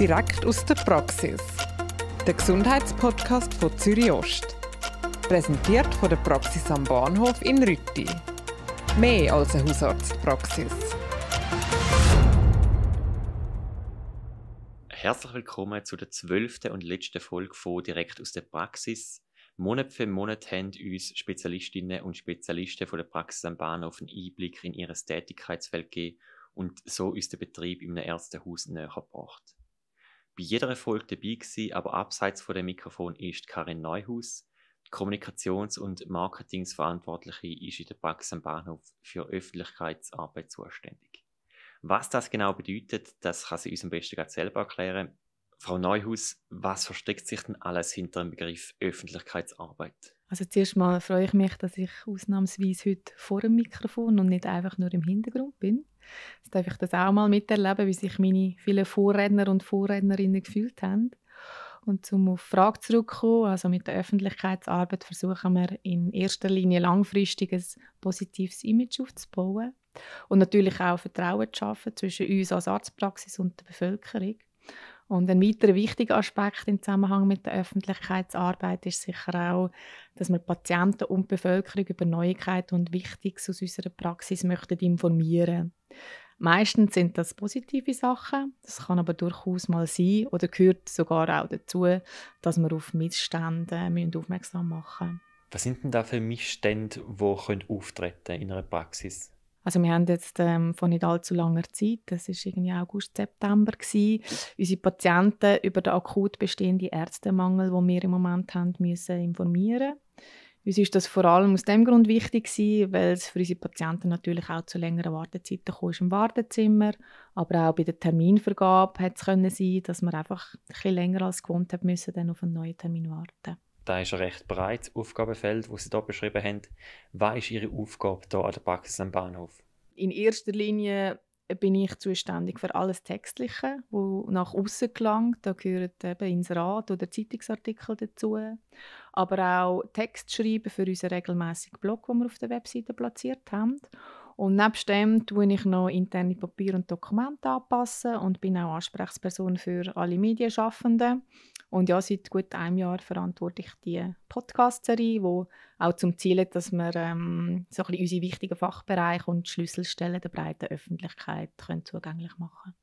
Direkt aus der Praxis. Der Gesundheitspodcast von Zürich Ost. Präsentiert von der Praxis am Bahnhof in Rütti. Mehr als eine Hausarztpraxis. Herzlich willkommen zu der zwölften und letzten Folge von Direkt aus der Praxis. Monat für Monat haben uns Spezialistinnen und Spezialisten von der Praxis am Bahnhof einen Einblick in ihr Tätigkeitsfeld gegeben und so uns der Betrieb einem Ärztehaus näher gebracht. Bei jeder Folge dabei gewesen, aber abseits von dem Mikrofon ist Karin Neuhaus. Kommunikations- und Marketingsverantwortliche ist in der Praxis am Bahnhof für Öffentlichkeitsarbeit zuständig. Was das genau bedeutet, das kann sie uns am besten gerade selber erklären. Frau Neuhaus, was versteckt sich denn alles hinter dem Begriff Öffentlichkeitsarbeit? Also zuerst mal freue ich mich, dass ich ausnahmsweise heute vor dem Mikrofon und nicht einfach nur im Hintergrund bin. Jetzt darf ich das auch mal miterleben, wie sich meine vielen Vorredner und Vorrednerinnen gefühlt haben. Und zum auf die Frage zurückzukommen, also mit der Öffentlichkeitsarbeit versuchen wir in erster Linie langfristig ein positives Image aufzubauen und natürlich auch Vertrauen zu schaffen zwischen uns als Arztpraxis und der Bevölkerung. Und ein weiterer wichtiger Aspekt im Zusammenhang mit der Öffentlichkeitsarbeit ist sicher auch, dass wir Patienten und Bevölkerung über Neuigkeiten und Wichtiges aus unserer Praxis möchten informieren. Meistens sind das positive Sachen, das kann aber durchaus mal sein oder gehört sogar auch dazu, dass wir auf Missstände aufmerksam machen müssen. Was sind denn da für Missstände, die auftreten in einer Praxis? Also wir haben jetzt ähm, von nicht allzu langer Zeit, das ist irgendwie August, September gewesen, unsere Patienten über den akut bestehenden Ärztemangel, den wir im Moment haben, müssen informieren. Uns ist das vor allem aus dem Grund wichtig gewesen, weil es für unsere Patienten natürlich auch zu längeren Wartezeiten kam im Wartezimmer, aber auch bei der Terminvergabe hat es können sein, dass man einfach ein bisschen länger als gewohnt hat müssen, dann auf einen neuen Termin warten. Da ist ein recht breites Aufgabenfeld, das Sie hier beschrieben haben. Was ist Ihre Aufgabe hier an der Praxis am Bahnhof? In erster Linie bin ich zuständig für alles Textliche, wo nach außen gelangt. Da gehören eben Inserat oder Zeitungsartikel dazu. Aber auch Text schreiben für unseren regelmäßigen Blog, den wir auf der Webseite platziert haben. Und nebst dem tue ich noch interne Papier- und Dokumente anpassen und bin auch Ansprechperson für alle Medienschaffenden. Und ja, seit gut einem Jahr verantworte ich die Podcast-Serie, die auch zum Ziel hat, dass wir ähm, so ein bisschen unsere wichtigen Fachbereiche und Schlüsselstellen der breiten Öffentlichkeit können zugänglich machen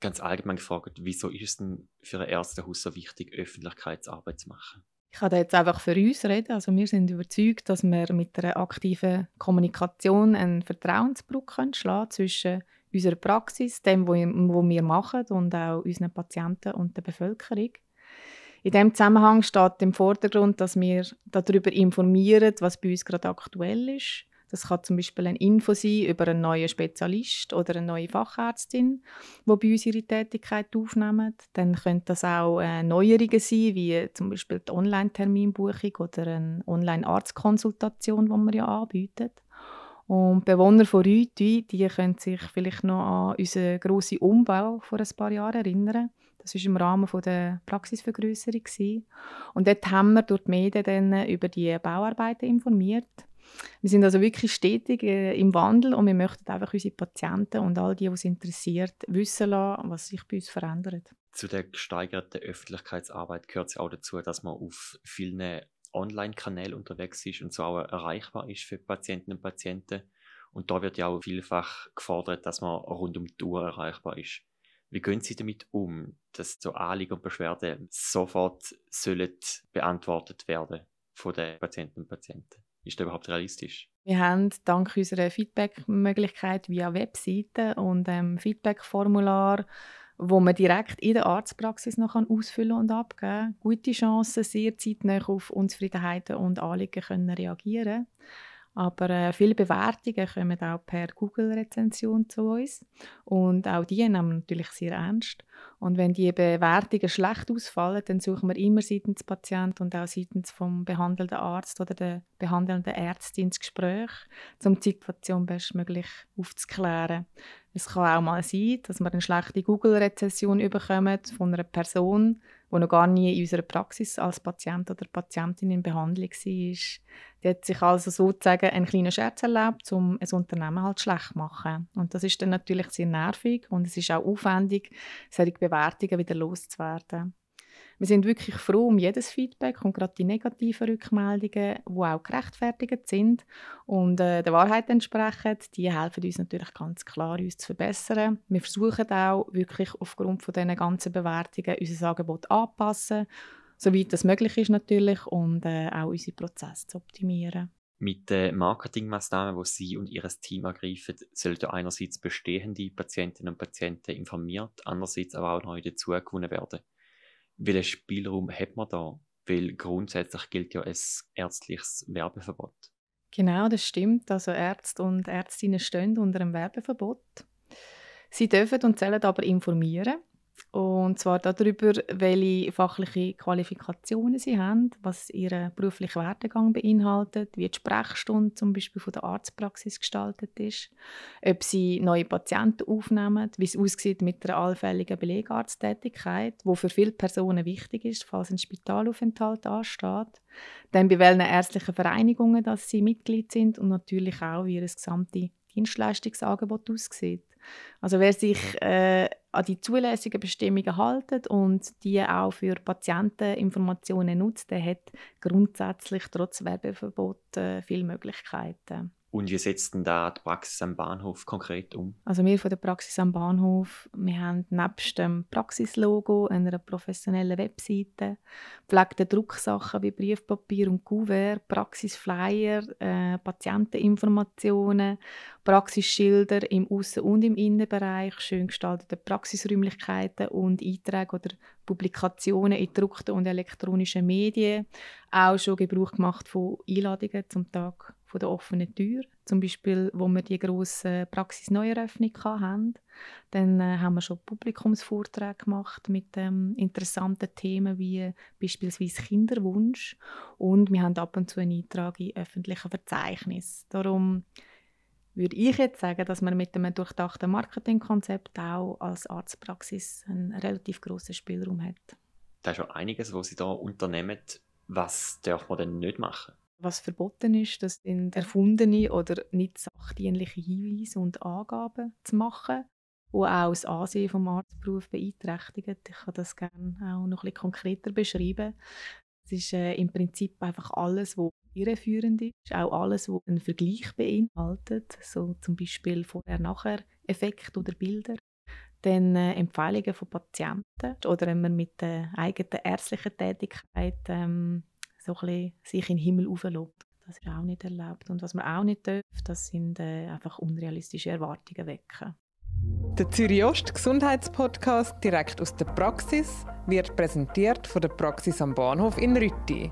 Ganz allgemein gefragt, wieso ist es denn für ein Ärztehaus so wichtig, Öffentlichkeitsarbeit zu machen? Ich kann da jetzt einfach für uns reden. Also wir sind überzeugt, dass wir mit einer aktiven Kommunikation einen Vertrauensbrücke schlagen zwischen unserer Praxis, dem, was wir machen und auch unseren Patienten und der Bevölkerung. In diesem Zusammenhang steht im Vordergrund, dass wir darüber informieren, was bei uns gerade aktuell ist. Das kann zum Beispiel eine Info sein über einen neuen Spezialist oder eine neue Fachärztin, die bei uns ihre Tätigkeit aufnehmen. Dann können das auch äh, Neuerungen sein, wie zum Beispiel die Online-Terminbuchung oder eine Online-Arztkonsultation, die wir ja anbieten. Und Bewohner von Rütwi, die können sich vielleicht noch an unseren grossen Umbau vor ein paar Jahren erinnern. Das war im Rahmen der Praxisvergrößerung. Und dort haben wir durch die Medien dann über die Bauarbeiten informiert. Wir sind also wirklich stetig äh, im Wandel und wir möchten einfach unsere Patienten und all die, die es interessiert, wissen lassen, was sich bei uns verändert. Zu der gesteigerten Öffentlichkeitsarbeit gehört es auch dazu, dass man auf vielen Online-Kanälen unterwegs ist und so auch erreichbar ist für Patienten und Patienten. Und da wird ja auch vielfach gefordert, dass man rund um die Uhr erreichbar ist. Wie gehen Sie damit um, dass so Anliegen und Beschwerden sofort sollen beantwortet werden von den Patienten und Patienten? Ist das überhaupt realistisch? Wir haben dank unserer Feedback-Möglichkeit via Webseite und ähm, Feedback-Formular, wo man direkt in der Arztpraxis noch ausfüllen und abgeben kann, gute Chancen, sehr zeitnah auf Unzufriedenheiten und Anliegen können reagieren aber äh, viele Bewertungen kommen auch per Google-Rezension zu uns. Und auch die nehmen wir natürlich sehr ernst. Und wenn die Bewertungen schlecht ausfallen, dann suchen wir immer seitens des Patienten und auch seitens vom behandelnden Arzt oder der behandelnden Ärztin ins Gespräch, um die Situation bestmöglich aufzuklären. Es kann auch mal sein, dass wir eine schlechte Google-Rezession bekommen von einer Person, die noch gar nie in unserer Praxis als Patient oder Patientin in Behandlung war. Die hat sich also sozusagen einen kleinen Scherz erlaubt, um ein Unternehmen halt schlecht zu machen. Und das ist dann natürlich sehr nervig und es ist auch aufwendig, solche Bewertungen wieder loszuwerden. Wir sind wirklich froh um jedes Feedback und gerade die negativen Rückmeldungen, die auch gerechtfertigt sind und äh, der Wahrheit entsprechen, die helfen uns natürlich ganz klar, uns zu verbessern. Wir versuchen auch wirklich aufgrund von diesen ganzen Bewertungen unser Angebot anzupassen, soweit das möglich ist natürlich und äh, auch unsere Prozesse zu optimieren. Mit den Marketingmaßnahmen, die Sie und Ihr Team ergreifen, sollten einerseits bestehende Patientinnen und Patienten informiert, andererseits aber auch neu dazugewonnen werden welchen Spielraum hat man da? Weil grundsätzlich gilt ja ein ärztliches Werbeverbot. Genau, das stimmt. Also Ärzte und Ärztinnen stehen unter einem Werbeverbot. Sie dürfen und sollen aber informieren. Und zwar darüber, welche fachliche Qualifikationen sie haben, was ihr beruflicher Werdegang beinhaltet, wie die Sprechstunde zum Beispiel von der Arztpraxis gestaltet ist, ob sie neue Patienten aufnehmen, wie es aussieht mit der allfälligen Belegarzttätigkeit, wo für viele Personen wichtig ist, falls ein Spitalaufenthalt ansteht, dann bei welchen ärztlichen Vereinigungen dass sie Mitglied sind und natürlich auch, wie ihr gesamte Dienstleistungsangebot aussieht. Also wer sich äh, an die zulässigen Bestimmungen hält und die auch für Patienteninformationen nutzt, der hat grundsätzlich trotz Werbeverbot äh, viele Möglichkeiten. Und wie setzt denn da die Praxis am Bahnhof konkret um? Also wir von der Praxis am Bahnhof, wir haben nebst dem Praxislogo, einer professionellen Webseite, pflegte Drucksachen wie Briefpapier und Kuvert, Praxisflyer, äh, Patienteninformationen, Praxisschilder im Außen- und im Innenbereich, schön gestaltete Praxisräumlichkeiten und Einträge oder Publikationen in gedruckten und elektronischen Medien. Auch schon Gebrauch gemacht von Einladungen zum Tag von der offenen Tür. Zum Beispiel, wo wir die grosse Praxisneueröffnung hatten. Dann äh, haben wir schon Publikumsvorträge gemacht mit ähm, interessanten Themen wie beispielsweise Kinderwunsch. Und wir haben ab und zu einen Eintrag in öffentlichen Verzeichnissen. Darum würde ich jetzt sagen, dass man mit einem durchdachten Marketingkonzept auch als Arztpraxis einen relativ großen Spielraum hat. Da ist schon einiges, was Sie da unternehmen. Was darf man denn nicht machen? Was verboten ist, das sind erfundene oder nicht sachdienliche Hinweise und Angaben zu machen, die auch das Ansehen des Arztberufs beeinträchtigen. Ich kann das gerne auch noch ein bisschen konkreter beschreiben. Es ist äh, im Prinzip einfach alles, was irreführend ist, auch alles, was einen Vergleich beinhaltet, so zum Beispiel Vorher-Nachher-Effekt oder Bilder. Dann äh, Empfehlungen von Patienten oder wenn man mit der eigenen ärztlichen Tätigkeit ähm, so ein sich in den Himmel auflobt. Das ist auch nicht erlaubt. Und was man auch nicht darf, das sind äh, einfach unrealistische Erwartungen wecken. Der Zürich Ost Gesundheitspodcast direkt aus der Praxis wird präsentiert von der Praxis am Bahnhof in Rütti.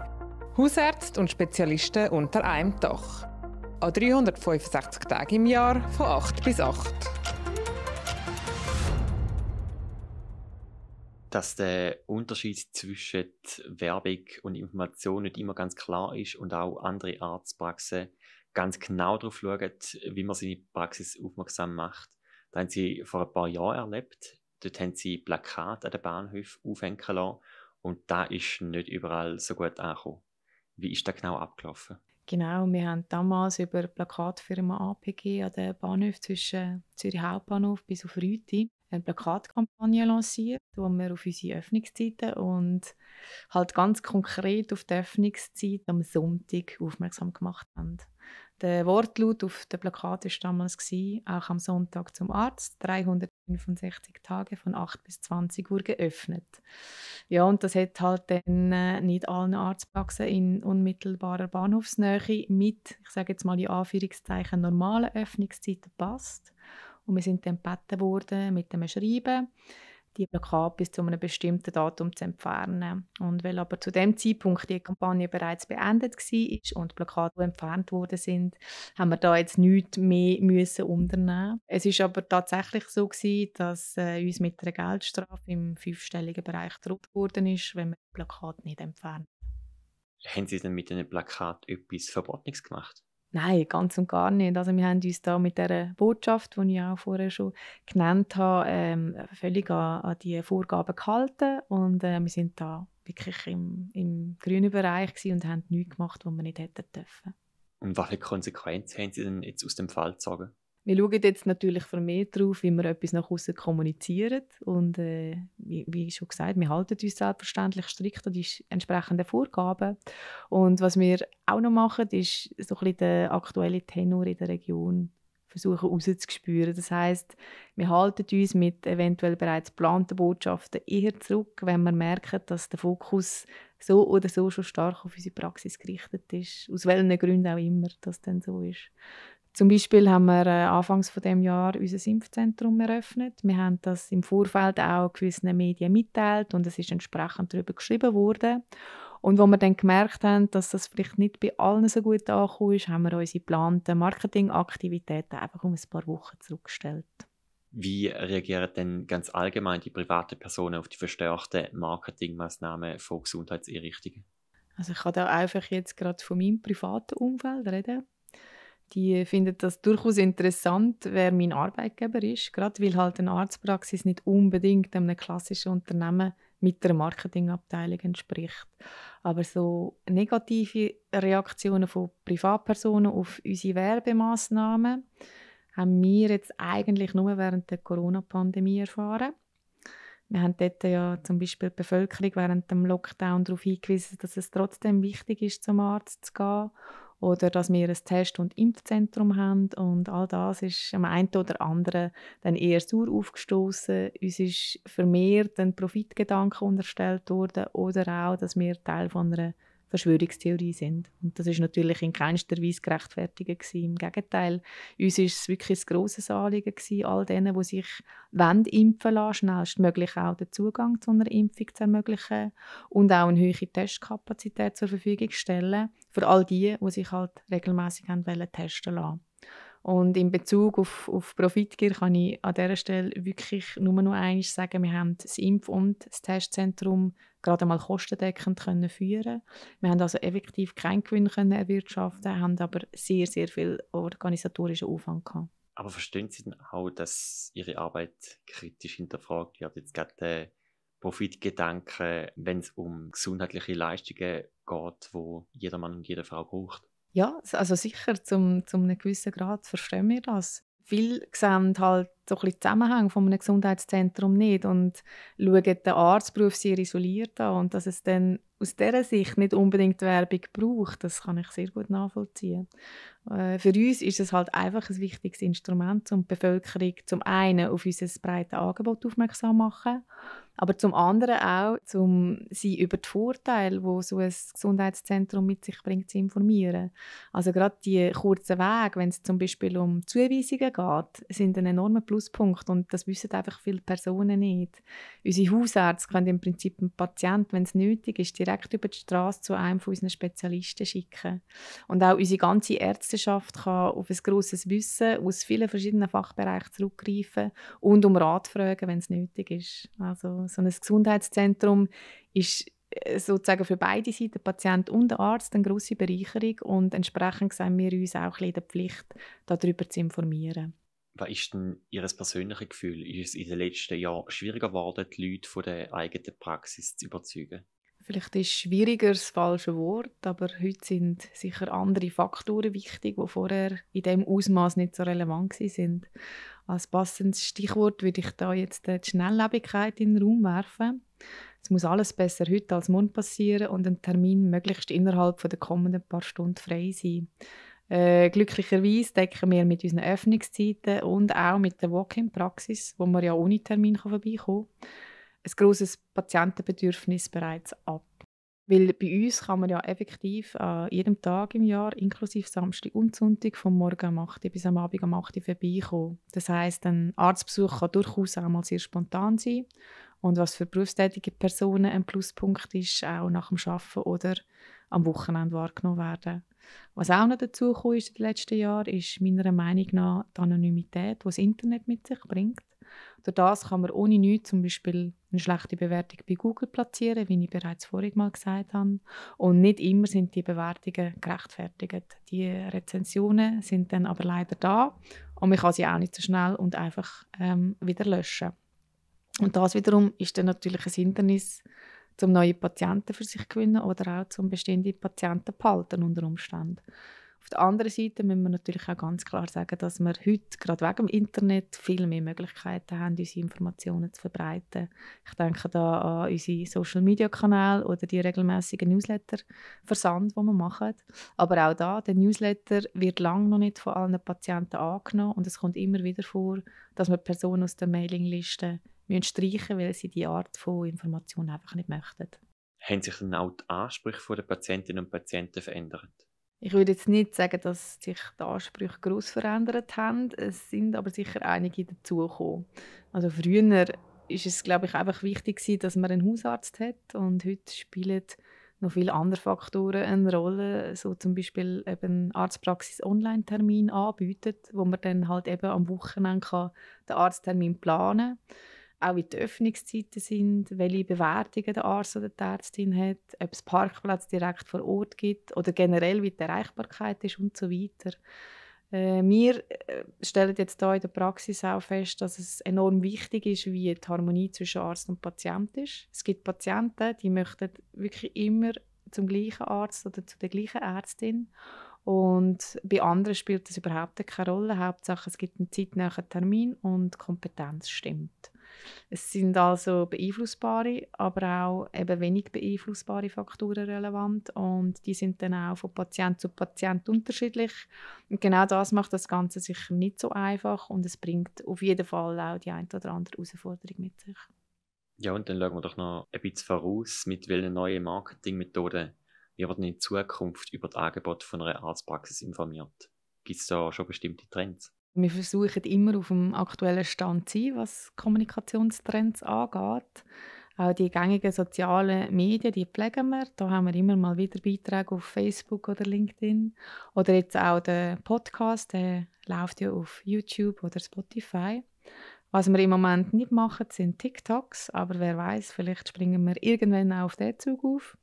Hausärzte und Spezialisten unter einem Dach. An 365 Tagen im Jahr von 8 bis 8. dass der Unterschied zwischen Werbung und Information nicht immer ganz klar ist und auch andere Arztpraxen ganz genau darauf schauen, wie man seine Praxis aufmerksam macht. Das haben sie vor ein paar Jahren erlebt. Dort haben sie Plakate an den Bahnhöfen aufhängen lassen und da ist nicht überall so gut angekommen. Wie ist das genau abgelaufen? Genau, wir haben damals über Plakatfirma APG an den Bahnhof zwischen Zürich Hauptbahnhof bis auf Rüti eine Plakatkampagne lanciert, wo wir auf unsere Öffnungszeiten und halt ganz konkret auf die Öffnungszeit am Sonntag aufmerksam gemacht haben. Der Wortlaut auf dem Plakat war damals, auch am Sonntag zum Arzt, 365 Tage von 8 bis 20 Uhr geöffnet. Ja, und das hat halt dann äh, nicht allen Arztpraxen in unmittelbarer Bahnhofsnähe mit, ich sage jetzt mal in Anführungszeichen, normalen Öffnungszeiten passt. Und wir sind dann gebeten worden, mit dem Schreiben die Plakate bis zu einem bestimmten Datum zu entfernen. Und weil aber zu dem Zeitpunkt die Kampagne bereits beendet war und die Plakate entfernt worden sind, haben wir da jetzt nichts mehr müssen unternehmen. Es ist aber tatsächlich so gewesen, dass äh, uns mit einer Geldstrafe im fünfstelligen Bereich gedroht worden ist, wenn wir die Plakate nicht entfernen. Haben Sie denn mit einem Plakat etwas Verbotenes gemacht? Nein, ganz und gar nicht. Also wir haben uns da mit der Botschaft, die ich auch vorher schon genannt habe, ähm, völlig an, an die Vorgaben gehalten und äh, wir sind da wirklich im, im grünen Bereich und haben nichts gemacht, was wir nicht hätten dürfen. Und welche Konsequenzen haben Sie denn jetzt aus dem Fall gezogen? Wir schauen jetzt natürlich vermehrt darauf, wie wir etwas nach außen kommunizieren. Und äh, wie, wie, schon gesagt, wir halten uns selbstverständlich strikt an die entsprechenden Vorgaben. Und was wir auch noch machen, ist so ein bisschen der aktuelle Tenor in der Region versuchen rauszuspüren. Das heißt, wir halten uns mit eventuell bereits geplanten Botschaften eher zurück, wenn wir merken, dass der Fokus so oder so schon stark auf unsere Praxis gerichtet ist. Aus welchen Gründen auch immer das dann so ist. Zum Beispiel haben wir äh, anfangs von dem Jahr unser Impfzentrum eröffnet. Wir haben das im Vorfeld auch gewissen Medien mitteilt und es ist entsprechend darüber geschrieben worden. Und wo wir dann gemerkt haben, dass das vielleicht nicht bei allen so gut angekommen ist, haben wir unsere geplanten Marketingaktivitäten einfach um ein paar Wochen zurückgestellt. Wie reagieren denn ganz allgemein die privaten Personen auf die verstärkten Marketingmaßnahmen von Gesundheitseinrichtungen? Also ich kann da einfach jetzt gerade von meinem privaten Umfeld reden die finden das durchaus interessant, wer mein Arbeitgeber ist, gerade weil halt eine Arztpraxis nicht unbedingt einem klassischen Unternehmen mit der Marketingabteilung entspricht. Aber so negative Reaktionen von Privatpersonen auf unsere Werbemaßnahmen haben wir jetzt eigentlich nur während der Corona-Pandemie erfahren. Wir haben dort ja zum Beispiel die Bevölkerung während dem Lockdown darauf hingewiesen, dass es trotzdem wichtig ist, zum Arzt zu gehen oder dass wir ein Test- und Impfzentrum haben und all das ist am einen oder anderen dann eher sauer aufgestoßen. Uns ist vermehrt ein Profitgedanke unterstellt worden oder auch, dass wir Teil von einer Verschwörungstheorie sind. Und das ist natürlich in keinster Weise gerechtfertigt gewesen. Im Gegenteil, uns ist es wirklich ein grosses Anliegen gewesen, all denen, die sich impfen lassen, schnellstmöglich auch den Zugang zu einer Impfung zu ermöglichen und auch eine hohe Testkapazität zur Verfügung stellen für all die, die sich halt regelmäßig testen lassen. Und in Bezug auf, auf Profitgier kann ich an dieser Stelle wirklich nur noch eines sagen, wir haben das Impf- und das Testzentrum gerade einmal kostendeckend können führen Wir haben also effektiv keinen Gewinn können erwirtschaften, haben aber sehr, sehr viel organisatorischen Aufwand gehabt. Aber verstehen Sie denn auch, dass Ihre Arbeit kritisch hinterfragt wird? Jetzt gerade der wenn es um gesundheitliche Leistungen geht, wo jeder Mann und jede Frau braucht? Ja, also sicher, zum, zum einem gewissen Grad verstehen wir das. Viele sehen halt so ein bisschen Zusammenhang von einem Gesundheitszentrum nicht und schauen den Arztberuf sehr isoliert an und dass es dann aus dieser Sicht nicht unbedingt Werbung braucht, das kann ich sehr gut nachvollziehen. Äh, für uns ist es halt einfach ein wichtiges Instrument, um die Bevölkerung zum einen auf unser breites Angebot aufmerksam zu machen aber zum anderen auch, um sie über die Vorteile, wo so ein Gesundheitszentrum mit sich bringt, zu informieren. Also gerade die kurzen Wege, wenn es zum Beispiel um Zuweisungen geht, sind ein enormer Pluspunkt und das wissen einfach viele Personen nicht. Unsere Hausärzte können im Prinzip einen Patienten, wenn es nötig ist, direkt über die Straße zu einem von unseren Spezialisten schicken. Und auch unsere ganze Ärzteschaft kann auf ein grosses Wissen aus vielen verschiedenen Fachbereichen zurückgreifen und um Rat fragen, wenn es nötig ist. Also so ein Gesundheitszentrum ist äh, sozusagen für beide Seiten, Patient und Arzt, eine grosse Bereicherung und entsprechend sehen wir uns auch in der Pflicht, darüber zu informieren. Was ist denn Ihr persönliches Gefühl? Ist es in den letzten Jahren schwieriger geworden, die Leute von der eigenen Praxis zu überzeugen? Vielleicht ist schwieriger das falsche Wort, aber heute sind sicher andere Faktoren wichtig, die vorher in dem Ausmaß nicht so relevant sind. Als passendes Stichwort würde ich da jetzt die Schnelllebigkeit in den Raum werfen. Es muss alles besser heute als morgen passieren und ein Termin möglichst innerhalb der kommenden paar Stunden frei sein. Äh, glücklicherweise decken wir mit unseren Öffnungszeiten und auch mit der Walk-in-Praxis, wo man ja ohne Termin vorbeikommen kann, ein grosses Patientenbedürfnis bereits ab. Weil bei uns kann man ja effektiv an jedem Tag im Jahr, inklusive Samstag und Sonntag, vom Morgen um 8 Uhr bis am Abend um 8 Uhr vorbeikommen. Das heisst, ein Arztbesuch kann durchaus auch mal sehr spontan sein. Und was für berufstätige Personen ein Pluspunkt ist, auch nach dem Arbeiten oder am Wochenende wahrgenommen werden. Was auch noch dazu ist in den letzten Jahren, ist meiner Meinung nach die Anonymität, die das Internet mit sich bringt. Durch das kann man ohne nichts zum Beispiel eine schlechte Bewertung bei Google platzieren, wie ich bereits vorhin mal gesagt habe. Und nicht immer sind die Bewertungen gerechtfertigt. Die Rezensionen sind dann aber leider da und man kann sie auch nicht so schnell und einfach ähm, wieder löschen. Und das wiederum ist dann natürlich ein Hindernis, um neue Patienten für sich zu gewinnen oder auch zum bestehende Patienten behalten unter Umständen. Auf der anderen Seite müssen wir natürlich auch ganz klar sagen, dass wir heute, gerade wegen dem Internet, viel mehr Möglichkeiten haben, unsere Informationen zu verbreiten. Ich denke da an unsere Social-Media-Kanäle oder die regelmäßigen Newsletter-Versand, die wir machen. Aber auch da, der Newsletter wird lange noch nicht von allen Patienten angenommen und es kommt immer wieder vor, dass wir Personen aus der Mailingliste streichen müssen, weil sie diese Art von Information einfach nicht möchten. Haben sich dann auch die Ansprüche der Patientinnen und Patienten verändert? Ich würde jetzt nicht sagen, dass sich die Ansprüche groß verändert haben. Es sind aber sicher einige dazugekommen. Also früher ist es, glaube ich, einfach wichtig dass man einen Hausarzt hat und heute spielen noch viele andere Faktoren eine Rolle, so zum Beispiel eben Arztpraxis Online-Termin anbietet, wo man dann halt eben am Wochenende den Arzttermin planen kann auch wie die Öffnungszeiten sind, welche Bewertungen der Arzt oder die Ärztin hat, ob es Parkplatz direkt vor Ort gibt oder generell wie die Erreichbarkeit ist und so weiter. Äh, wir äh, stellen jetzt hier in der Praxis auch fest, dass es enorm wichtig ist, wie die Harmonie zwischen Arzt und Patient ist. Es gibt Patienten, die möchten wirklich immer zum gleichen Arzt oder zu der gleichen Ärztin und bei anderen spielt das überhaupt keine Rolle. Hauptsache, es gibt einen zeitnahen Termin und Kompetenz stimmt. Es sind also beeinflussbare, aber auch eben wenig beeinflussbare Faktoren relevant und die sind dann auch von Patient zu Patient unterschiedlich. Und genau das macht das Ganze sicher nicht so einfach und es bringt auf jeden Fall auch die ein oder andere Herausforderung mit sich. Ja, und dann schauen wir doch noch ein bisschen voraus, mit welchen neuen Marketingmethoden wird in Zukunft über das Angebot von einer Arztpraxis informiert. Gibt es da schon bestimmte Trends? Wir versuchen immer auf dem aktuellen Stand zu sein, was Kommunikationstrends angeht. Auch die gängigen sozialen Medien, die pflegen wir. Da haben wir immer mal wieder Beiträge auf Facebook oder LinkedIn. Oder jetzt auch der Podcast, der läuft ja auf YouTube oder Spotify. Was wir im Moment nicht machen, sind TikToks, aber wer weiß, vielleicht springen wir irgendwann auch auf den Zug auf.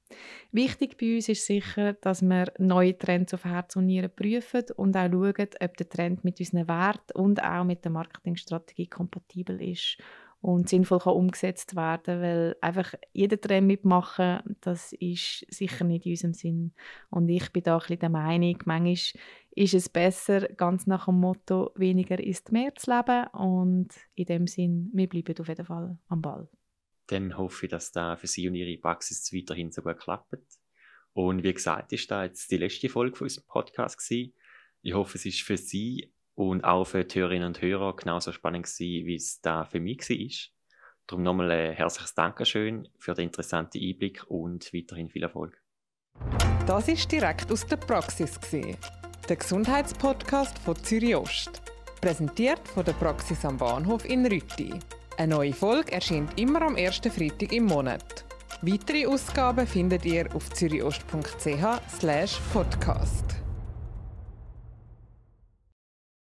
Wichtig bei uns ist sicher, dass wir neue Trends auf Herz und Nieren prüfen und auch schauen, ob der Trend mit unseren Werten und auch mit der Marketingstrategie kompatibel ist und sinnvoll kann umgesetzt werden, weil einfach jeder Trend mitmachen, das ist sicher nicht in unserem Sinn. Und ich bin da ein bisschen der Meinung, manchmal ist es besser, ganz nach dem Motto «weniger ist mehr» zu leben und in dem Sinn, wir bleiben auf jeden Fall am Ball. Dann hoffe ich, dass da für Sie und Ihre Praxis weiterhin so gut klappt. Und wie gesagt, ist da jetzt die letzte Folge von unserem Podcast gewesen. Ich hoffe, es ist für Sie und auch für die Hörerinnen und Hörer genauso spannend gewesen, wie es da für mich war. Darum nochmal ein herzliches Dankeschön für den interessanten Einblick und weiterhin viel Erfolg. Das ist direkt aus der Praxis der Gesundheitspodcast von Zürich Ost, präsentiert von der Praxis am Bahnhof in Rütti. Eine neue Folge erscheint immer am ersten Freitag im Monat. Weitere Ausgaben findet ihr auf züriost.ch/podcast.